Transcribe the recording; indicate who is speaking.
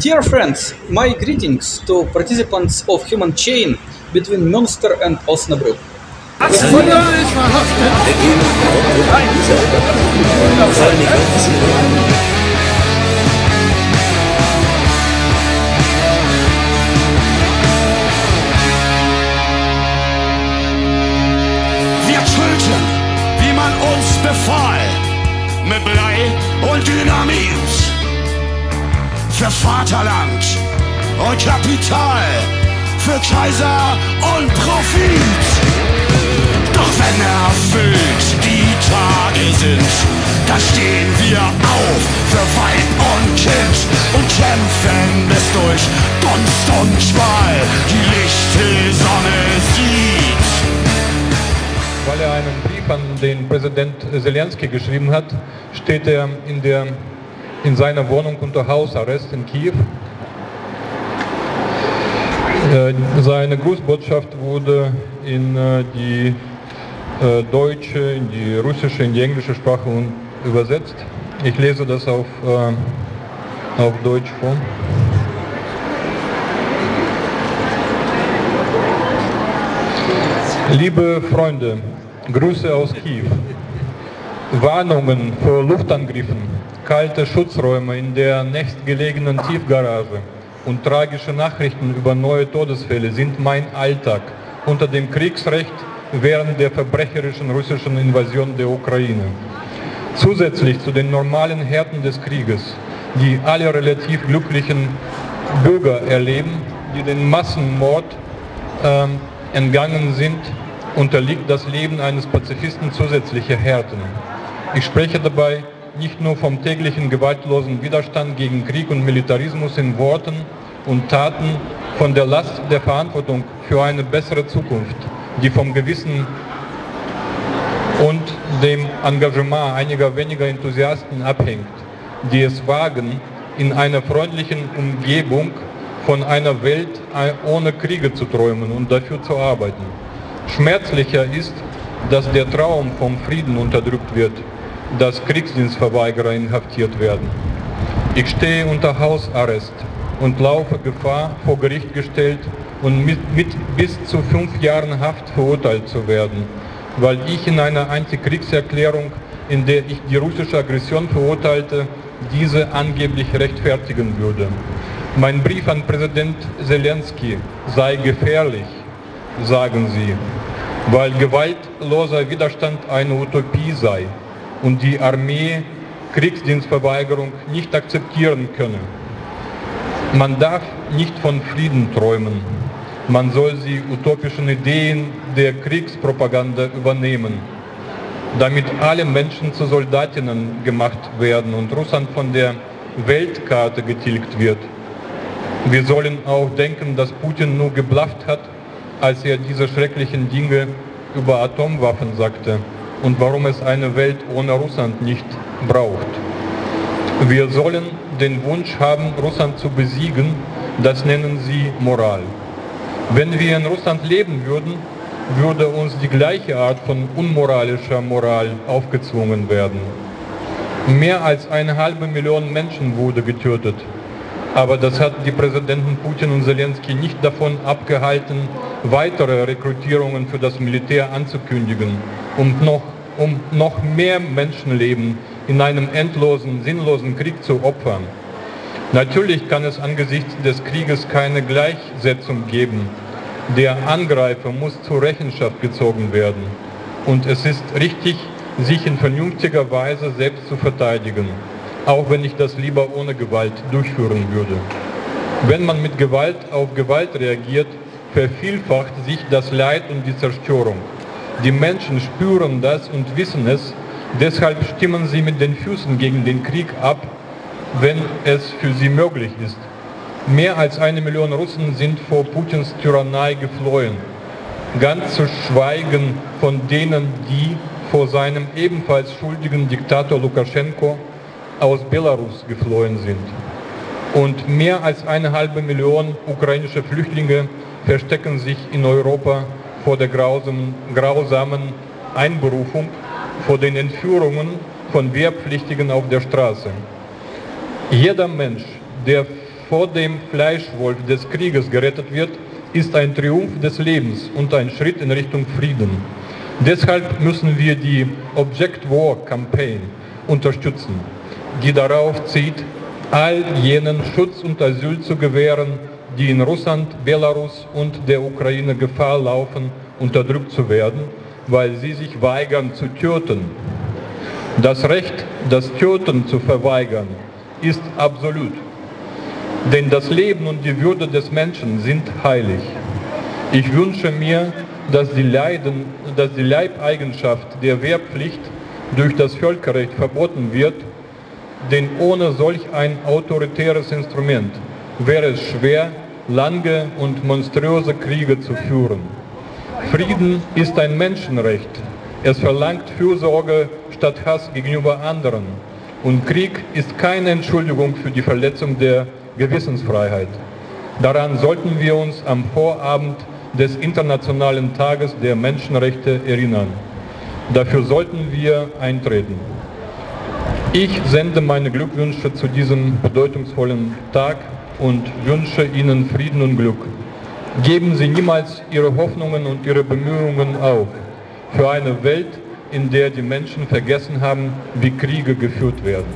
Speaker 1: Dear friends, my greetings to participants of Human Chain between Münster and Osnabrück.
Speaker 2: Wir mit Blei und Dynamit. Für Vaterland und Kapital, für Kaiser und Profit. Doch wenn erfüllt die Tage sind, da stehen wir auf für Weib und Kind und kämpfen bis durch Dunst und Schwall die lichte Sonne sieht.
Speaker 3: Weil er einen Brief an den Präsident Zelensky geschrieben hat, steht er in, der, in seiner Wohnung unter Hausarrest in Kiew. Äh, Seine Grußbotschaft wurde in äh, die äh, deutsche, in die russische, in die englische Sprache übersetzt. Ich lese das auf, auf Deutsch vor. Liebe Freunde, Grüße aus Kiew. Warnungen vor Luftangriffen, kalte Schutzräume in der nächstgelegenen Tiefgarage und tragische Nachrichten über neue Todesfälle sind mein Alltag unter dem Kriegsrecht während der verbrecherischen russischen Invasion der Ukraine. Zusätzlich zu den normalen Härten des Krieges, die alle relativ glücklichen Bürger erleben, die den Massenmord ähm, entgangen sind, unterliegt das Leben eines Pazifisten zusätzliche Härten. Ich spreche dabei nicht nur vom täglichen gewaltlosen Widerstand gegen Krieg und Militarismus in Worten und Taten, von der Last der Verantwortung für eine bessere Zukunft, die vom Gewissen und dem Engagement einiger weniger Enthusiasten abhängt, die es wagen, in einer freundlichen Umgebung von einer Welt ohne Kriege zu träumen und dafür zu arbeiten. Schmerzlicher ist, dass der Traum vom Frieden unterdrückt wird, dass Kriegsdienstverweigerer inhaftiert werden. Ich stehe unter Hausarrest und laufe Gefahr, vor Gericht gestellt und mit, mit bis zu fünf Jahren Haft verurteilt zu werden, weil ich in einer Antikriegserklärung, in der ich die russische Aggression verurteilte, diese angeblich rechtfertigen würde. Mein Brief an Präsident Zelensky sei gefährlich, sagen sie, weil gewaltloser Widerstand eine Utopie sei und die Armee Kriegsdienstverweigerung nicht akzeptieren könne. Man darf nicht von Frieden träumen. Man soll die utopischen Ideen der Kriegspropaganda übernehmen, damit alle Menschen zu Soldatinnen gemacht werden und Russland von der Weltkarte getilgt wird. Wir sollen auch denken, dass Putin nur geblufft hat, als er diese schrecklichen Dinge über Atomwaffen sagte und warum es eine Welt ohne Russland nicht braucht. Wir sollen den Wunsch haben, Russland zu besiegen, das nennen sie Moral. Wenn wir in Russland leben würden, würde uns die gleiche Art von unmoralischer Moral aufgezwungen werden. Mehr als eine halbe Million Menschen wurde getötet. Aber das hat die Präsidenten Putin und Zelensky nicht davon abgehalten, weitere Rekrutierungen für das Militär anzukündigen, um noch, um noch mehr Menschenleben in einem endlosen, sinnlosen Krieg zu opfern. Natürlich kann es angesichts des Krieges keine Gleichsetzung geben. Der Angreifer muss zur Rechenschaft gezogen werden. Und es ist richtig, sich in vernünftiger Weise selbst zu verteidigen, auch wenn ich das lieber ohne Gewalt durchführen würde. Wenn man mit Gewalt auf Gewalt reagiert, vervielfacht sich das Leid und die Zerstörung. Die Menschen spüren das und wissen es, deshalb stimmen sie mit den Füßen gegen den Krieg ab, wenn es für sie möglich ist. Mehr als eine Million Russen sind vor Putins Tyrannei geflohen. Ganz zu schweigen von denen, die vor seinem ebenfalls schuldigen Diktator Lukaschenko aus Belarus geflohen sind. Und mehr als eine halbe Million ukrainische Flüchtlinge verstecken sich in Europa vor der grausamen, grausamen Einberufung, vor den Entführungen von Wehrpflichtigen auf der Straße. Jeder Mensch, der vor dem Fleischwolf des Krieges gerettet wird, ist ein Triumph des Lebens und ein Schritt in Richtung Frieden. Deshalb müssen wir die Object War Campaign unterstützen, die darauf zieht, all jenen Schutz und Asyl zu gewähren, die in Russland, Belarus und der Ukraine Gefahr laufen, unterdrückt zu werden, weil sie sich weigern zu töten. Das Recht, das Töten zu verweigern, ist absolut. Denn das Leben und die Würde des Menschen sind heilig. Ich wünsche mir, dass die, Leiden, dass die Leibeigenschaft der Wehrpflicht durch das Völkerrecht verboten wird, denn ohne solch ein autoritäres Instrument wäre es schwer, lange und monströse Kriege zu führen. Frieden ist ein Menschenrecht. Es verlangt Fürsorge statt Hass gegenüber anderen. Und Krieg ist keine Entschuldigung für die Verletzung der Gewissensfreiheit. Daran sollten wir uns am Vorabend des Internationalen Tages der Menschenrechte erinnern. Dafür sollten wir eintreten. Ich sende meine Glückwünsche zu diesem bedeutungsvollen Tag und wünsche Ihnen Frieden und Glück. Geben Sie niemals Ihre Hoffnungen und Ihre Bemühungen auf für eine Welt, in der die Menschen vergessen haben, wie Kriege geführt werden.